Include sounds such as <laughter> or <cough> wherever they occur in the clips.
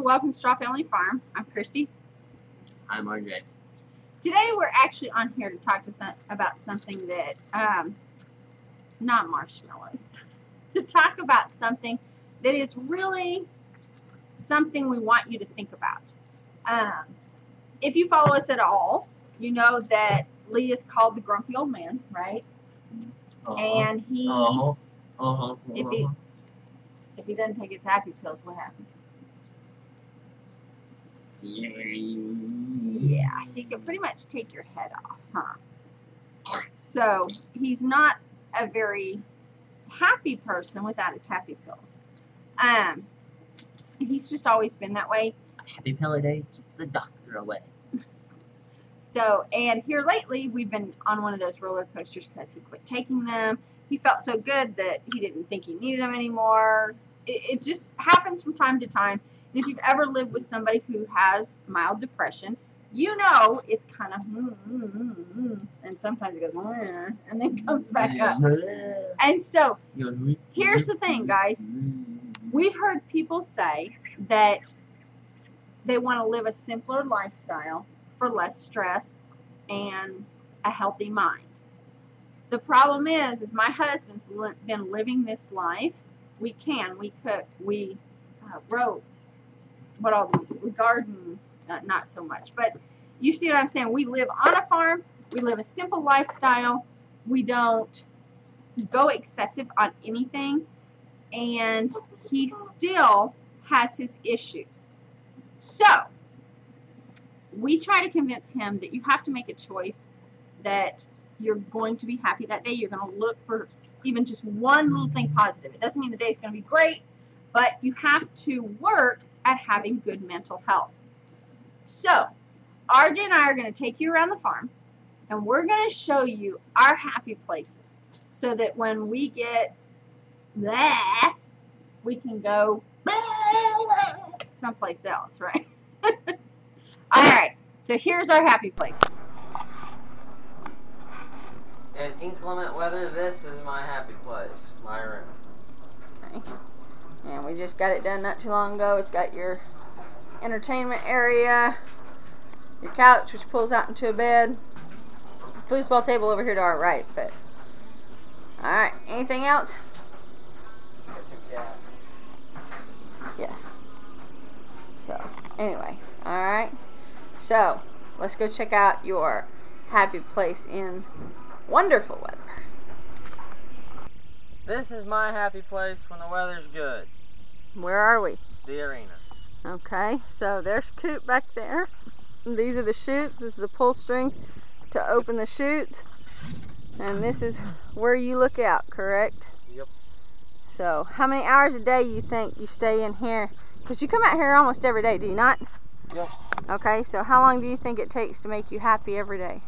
welcome to Straw Family Farm. I'm Christy. I'm RJ. Today we're actually on here to talk to some, about something that, um, not marshmallows, to talk about something that is really something we want you to think about. Um, if you follow us at all, you know that Lee is called the grumpy old man, right? Uh-huh. And he, uh-huh. Uh-huh. if he, if he doesn't take his happy pills, what happens? Yeah, he can pretty much take your head off, huh? So he's not a very happy person without his happy pills. Um, he's just always been that way. Happy pill a day keeps the doctor away. So, and here lately, we've been on one of those roller coasters because he quit taking them. He felt so good that he didn't think he needed them anymore. It, it just happens from time to time. And if you've ever lived with somebody who has mild depression, you know it's kind of, mm, mm, mm, mm, and sometimes it goes, mm, and then comes back up. <laughs> And so, here's the thing, guys. We've heard people say that they want to live a simpler lifestyle for less stress and a healthy mind. The problem is, is my husband's li been living this life. We can, we cook, we uh, wrote, what all? We garden, uh, not so much, but you see what I'm saying? We live on a farm. We live a simple lifestyle. We don't go excessive on anything, and he still has his issues. So, we try to convince him that you have to make a choice that you're going to be happy that day. You're going to look for even just one little thing positive. It doesn't mean the day is going to be great, but you have to work at having good mental health. So, RJ and I are going to take you around the farm, and we're going to show you our happy places so that when we get that, we can go someplace else, right? <laughs> All right. So here's our happy places. In inclement weather, this is my happy place, my room. Okay. And we just got it done not too long ago. It's got your entertainment area, your couch, which pulls out into a bed, foosball table over here to our right. But all right. Anything else? Yes. So anyway, all right. So let's go check out your happy place in wonderful weather. This is my happy place when the weather's good. Where are we? The arena. Okay, so there's Coop back there. These are the chutes. This is the pull string to open the chutes. And this is where you look out, correct? Yep. So, how many hours a day you think you stay in here? Because you come out here almost every day, do you not? Yep. Okay, so how long do you think it takes to make you happy every day?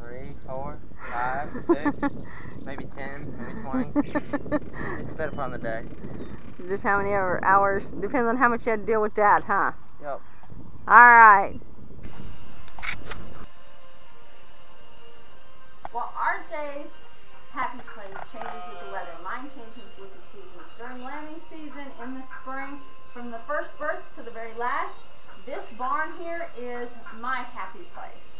Three, four, five, six, <laughs> maybe ten, maybe twenty. Just depends upon the day. Just how many hours? Depends on how much you had to deal with Dad, huh? Yep. Alright. Well, RJ's happy place changes with the weather. Mine changes with the seasons. During lambing season in the spring, from the first birth to the very last, this barn here is my happy place.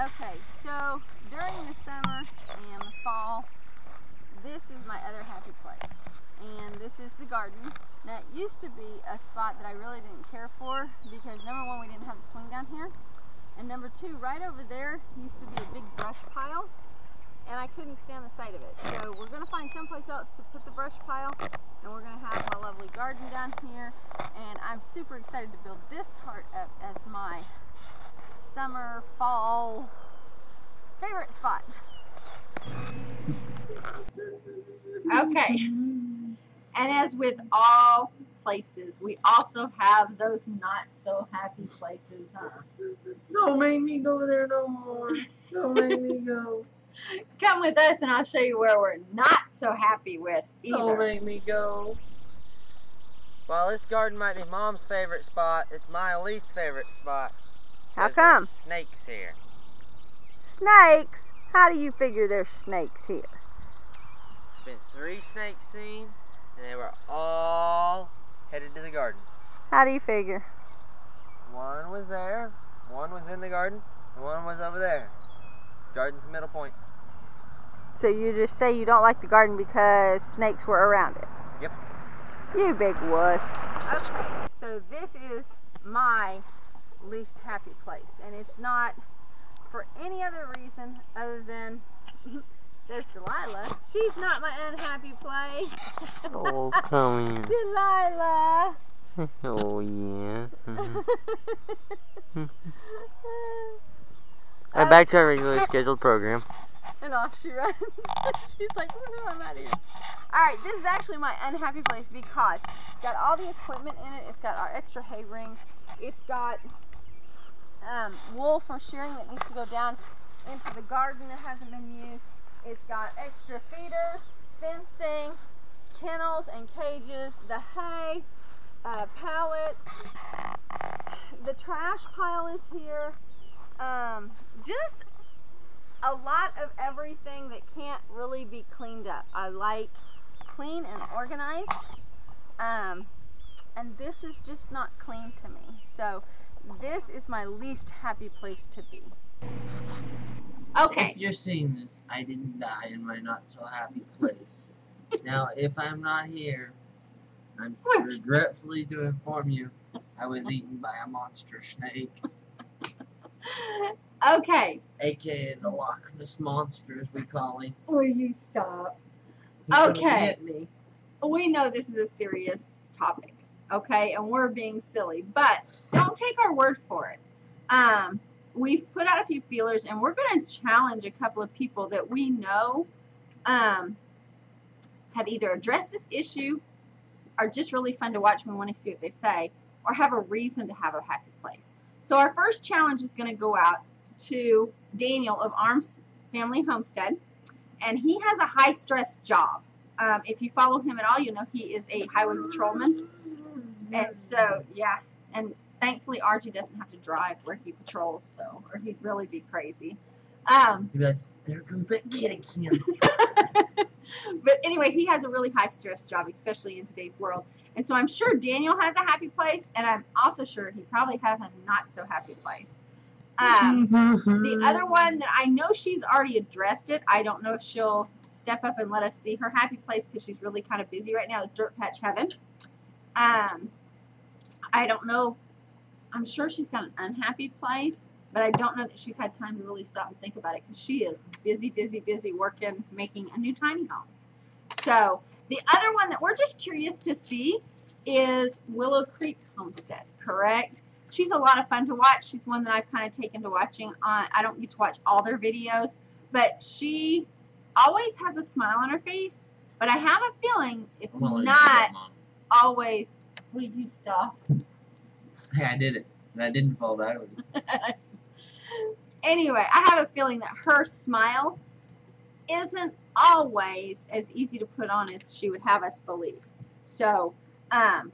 Okay, so during the summer and the fall, this is my other happy place. And this is the garden. It used to be a spot that I really didn't care for because number one, we didn't have a swing down here. And number two, right over there used to be a big brush pile and I couldn't stand the sight of it. So we're going to find someplace else to put the brush pile and we're going to have our lovely garden down here. And I'm super excited to build this part up as my summer, fall favorite spot. Okay. And as with all places, we also have those not so happy places, huh? Don't make me go there no more. Don't make me go. <laughs> Come with us and I'll show you where we're not so happy with either. Don't either. make me go. While this garden might be Mom's favorite spot, it's my least favorite spot. How 'cause come? Snakes here. Snakes? How do you figure there's snakes here? Been three snakes seen, and they were all headed to the garden. How do you figure? One was there, one was in the garden, and one was over there. Garden's the middle point. So you just say you don't like the garden because snakes were around it? Yep. You big wuss. Okay, so this is my least happy place, and it's not for any other reason other than <laughs> there's Delilah. She's not my unhappy place. Oh, come <laughs> here. Delilah. <laughs> oh, yeah. Mhm. Uh, back to our regularly scheduled program. and off she runs. She's like, I'm out of here. Alright, this is actually my unhappy place because it's got all the equipment in it. It's got our extra hay rings. It's got um, wool for shearing that needs to go down into the garden that hasn't been used. It's got extra feeders, fencing, kennels and cages, the hay, uh, pallets. The trash pile is here. Um, just a lot of everything that can't really be cleaned up. I like clean and organized. Um, and this is just not clean to me. So this is my least happy place to be. Okay. If you're seeing this, I didn't die in my not so happy place. <laughs> now, if I'm not here, I'm What? regretfully to inform you, I was eaten by a monster snake, <laughs> Okay. aka the Loch Ness monster, as we call him. Will you stop? He couldn't Okay. get me. We know this is a serious topic, okay, and we're being silly, but don't take our word for it. Um, we've put out a few feelers, and we're going to challenge a couple of people that we know um, have either addressed this issue, are just really fun to watch. and We want to see what they say, or have a reason to have a happy place. So our first challenge is going to go out to Daniel of Arms Family Homestead, and he has a high stress job. Um, if you follow him at all, you know he is a highway patrolman, and so yeah, and thankfully RJ doesn't have to drive where he patrols, so or he'd really be crazy. Um, He'd be like, there goes that kid again. <laughs> but anyway, he has a really high stress job, especially in today's world. And so I'm sure Daniel has a happy place, and I'm also sure he probably has a not so happy place. Um, the other one that I know she's already addressed it, I don't know if she'll step up and let us see her happy place because she's really kind of busy right now, is Dirt Patch Heaven. Um, I don't know. I'm sure she's got an unhappy place, but I don't know that she's had time to really stop and think about it because she is busy, busy, busy working, making a new tiny home. So the other one that we're just curious to see is Willow Creek Homestead, correct? She's a lot of fun to watch. She's one that I've kind of taken to watching on. I don't get to watch all their videos, but she always has a smile on her face. But I have a feeling it's I'm gonna let you do not always. Will you stop? Hey, I did it. And I didn't fall backwards. <laughs> anyway, I have a feeling that her smile isn't always as easy to put on as she would have us believe. So, um,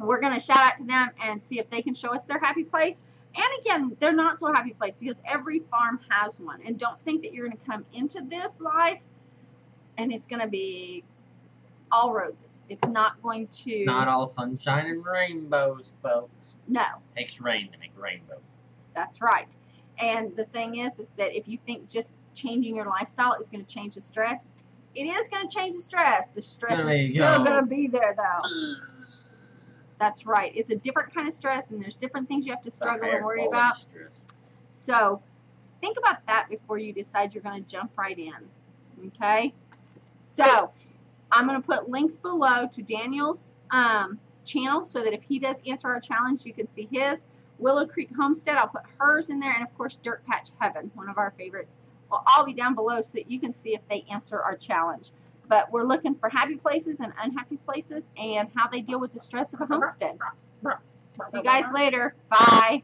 we're going to shout out to them and see if they can show us their happy place. And again, they're not so happy place because every farm has one. And don't think that you're going to come into this life and it's going to be all roses. It's not going to. It's not all sunshine and rainbows, folks. No. It takes rain to make a rainbow. That's right. And the thing is, is that if you think just changing your lifestyle is going to change the stress, it is going to change the stress. The stress There is still going to be there, though. <sighs> That's right. It's a different kind of stress, and there's different things you have to struggle and worry about. So think about that before you decide you're going to jump right in. Okay? So I'm going to put links below to Daniel's um, channel so that if he does answer our challenge, you can see his. Willow Creek Homestead, I'll put hers in there, and of course, Dirt Patch Heaven, one of our favorites, will all be down below so that you can see if they answer our challenge. But we're looking for happy places and unhappy places and how they deal with the stress of a homestead. See you guys later. Bye.